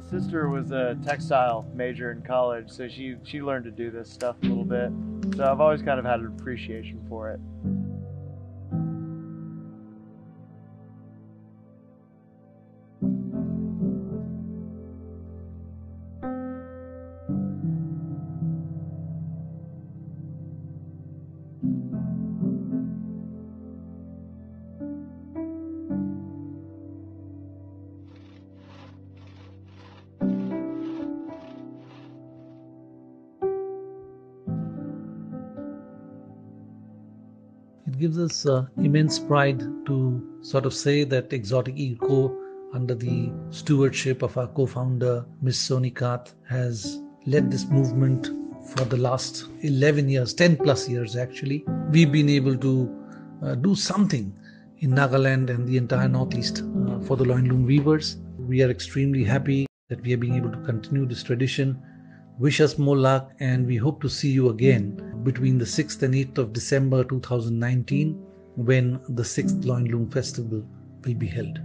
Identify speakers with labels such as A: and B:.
A: little sister was a textile major in college, so she she learned to do this stuff a little bit. So I've always kind of had an appreciation for it.
B: It gives us uh, immense pride to sort of say that Exotic Echo, under the stewardship of our co founder, Ms. Soni Kath, has led this movement for the last 11 years, 10 plus years actually. We've been able to uh, do something in Nagaland and the entire Northeast uh, for the loin loom weavers. We are extremely happy that we are being able to continue this tradition. Wish us more luck, and we hope to see you again between the 6th and 8th of December 2019 when the 6th Loin Loom Festival will be held.